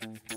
Mm-hmm.